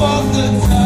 of the